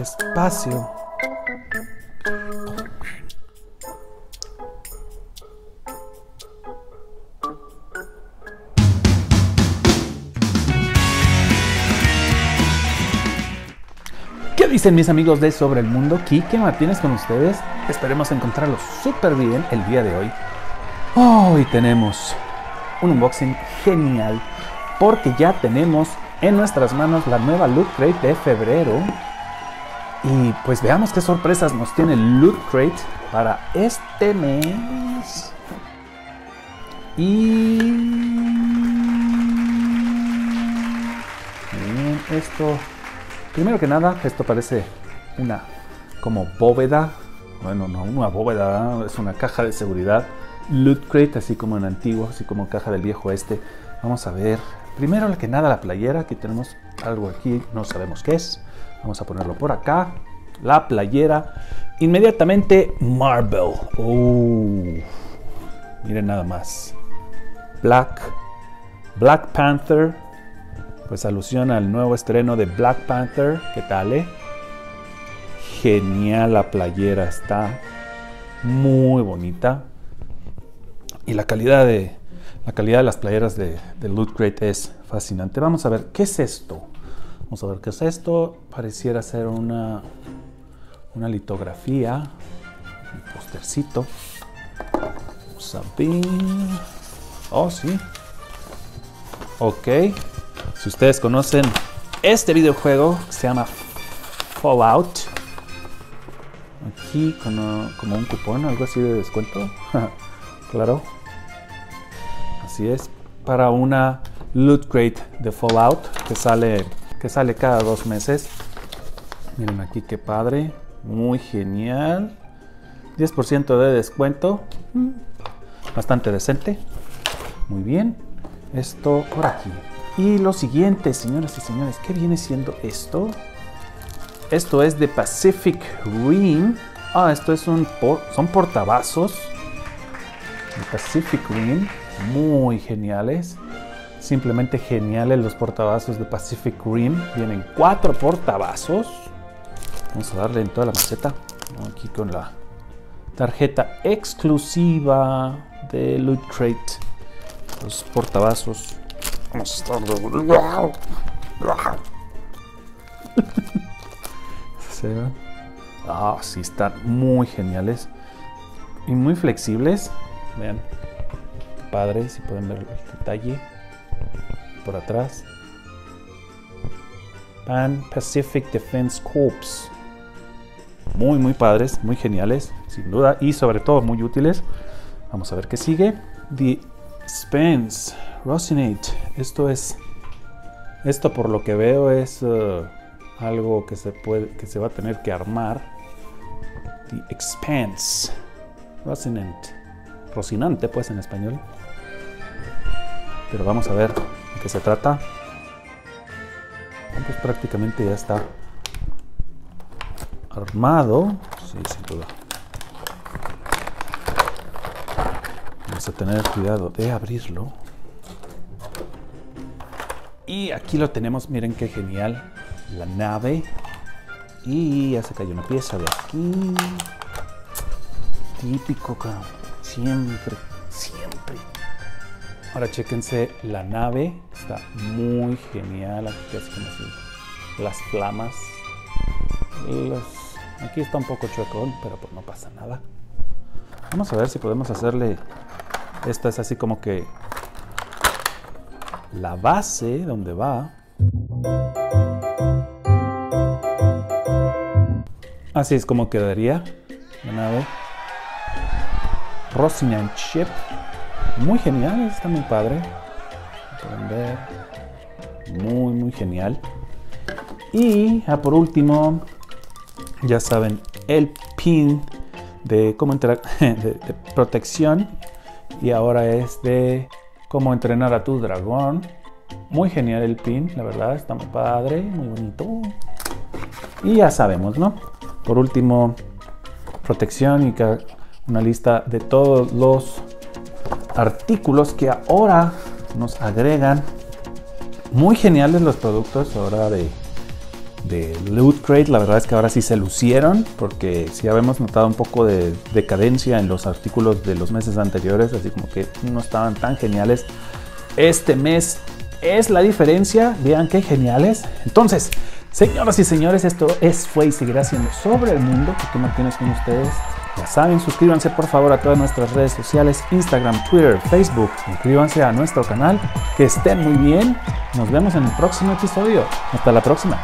Espacio. ¿Qué dicen mis amigos de Sobre el Mundo? Quique Martínez con ustedes. Esperemos encontrarlos súper bien el día de hoy. Hoy tenemos un unboxing genial porque ya tenemos en nuestras manos la nueva Loot Crate de febrero. Y pues veamos qué sorpresas nos tiene Loot Crate para este mes. Y... Esto Primero que nada, esto parece una como bóveda. Bueno, no una bóveda, es una caja de seguridad. Loot crate, así como en antiguo, así como caja del viejo este. Vamos a ver. Primero que nada la playera. Aquí tenemos algo aquí, no sabemos qué es. Vamos a ponerlo por acá. La playera. Inmediatamente Marvel. Oh, miren nada más. Black. Black Panther pues alusión al nuevo estreno de Black Panther. ¿Qué tal, eh? Genial la playera, está muy bonita. Y la calidad de, la calidad de las playeras de, Loot Crate es fascinante. Vamos a ver, ¿qué es esto? Vamos a ver qué es esto. Pareciera ser una, una litografía, un postercito. Vamos a ver. Oh, sí. Ok. Si ustedes conocen este videojuego que se llama Fallout, aquí como, como un cupón, algo así de descuento, claro, así es, para una loot crate de Fallout que sale, que sale cada dos meses. Miren aquí qué padre, muy genial, 10% de descuento, mm, bastante decente, muy bien, esto por aquí. Y lo siguiente, señoras y señores, ¿qué viene siendo esto? Esto es de Pacific Rim. Ah, esto es un son portavasos Pacific Rim, muy geniales. Simplemente geniales los portavasos de Pacific Rim. Vienen cuatro portavasos. Vamos a darle en toda la maceta. Aquí con la tarjeta exclusiva de Loot Crate. Los portavasos Vamos a ¿Se Ah, sí, están muy geniales. Y muy flexibles. Vean. Padres, si pueden ver el detalle. Atrás. Pan Pacific Defense Corps. Muy, muy padres, muy geniales, sin duda. Y sobre todo muy útiles. Vamos a ver qué sigue. The Spence Rosinate. Esto es. Esto por lo que veo es uh, algo que se puede. que se va a tener que armar. The Expanse. Rosinante. Rosinante, pues en español. Pero vamos a ver de qué se trata. Pues prácticamente ya está armado. Sí, sin duda. Vamos a tener cuidado de abrirlo. Y aquí lo tenemos, miren qué genial. La nave. Y ya se cayó una pieza de aquí. Típico, Siempre, siempre. Ahora chéquense la nave. Está muy genial. Aquí casi como así. Las flamas. Aquí está un poco chuecón, pero pues no pasa nada. Vamos a ver si podemos hacerle... Esta es así como que la base donde va. Así es como quedaría la nave. Rosinian Chip. Muy genial, está muy padre. Pueden ver. Muy, muy genial. Y ah, por último, ya saben, el pin de cómo entrar de protección. Y ahora es de cómo entrenar a tu dragón. Muy genial el pin, la verdad, está muy padre, muy bonito. Y ya sabemos, ¿no? Por último, protección y una lista de todos los artículos que ahora nos agregan. Muy geniales los productos ahora de, de Loot Crate la verdad es que ahora sí se lucieron porque sí habíamos notado un poco de decadencia en los artículos de los meses anteriores, así como que no estaban tan geniales. Este mes es la diferencia, vean qué geniales. Entonces, señoras y señores, esto es, fue y seguirá siendo sobre el mundo. Martínez con ustedes. Ya saben, suscríbanse por favor a todas nuestras redes sociales, Instagram, Twitter, Facebook. Suscríbanse a nuestro canal. Que estén muy bien. Nos vemos en el próximo episodio. Hasta la próxima.